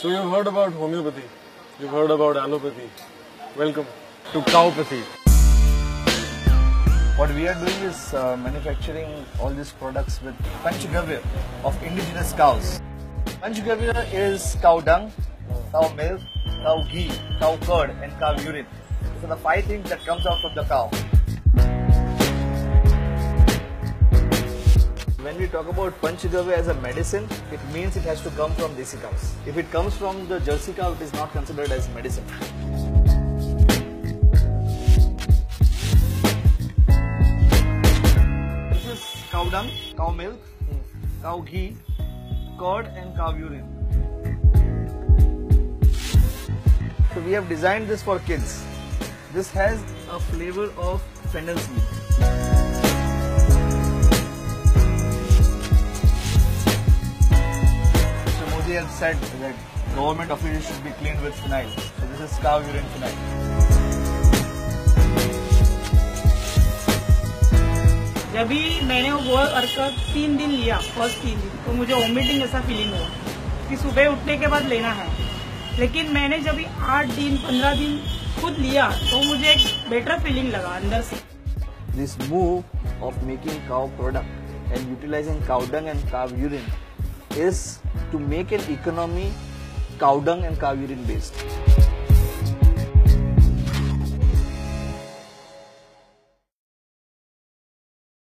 So you've heard about homeopathy, you've heard about allopathy. Welcome to cowpathy. What we are doing is uh, manufacturing all these products with Panchagavya of indigenous cows. Panchagavya is cow dung, cow milk, cow ghee, cow curd and cow urine. So the five things that comes out from the cow. We talk about Panchagavya as a medicine, it means it has to come from desi cows. If it comes from the Jersey cow, it is not considered as medicine. This is cow dung, cow milk, cow ghee, curd and cow urine. So we have designed this for kids. This has a flavor of fennel seed. they have said that government offices should be cleaned with phenyl. So this is cow urine phenyl. जब भी मैंने वो अर्कअप तीन दिन लिया first तीन दिन तो मुझे वोमिटिंग जैसा फीलिंग हुआ कि सुबह उठने के बाद लेना है लेकिन मैंने जब भी आठ दिन पंद्रह दिन खुद लिया तो मुझे एक बेटर फीलिंग लगा अंदर से this move of making cow product and utilizing cow dung and cow urine is to make an economy cow dung and cow urine based.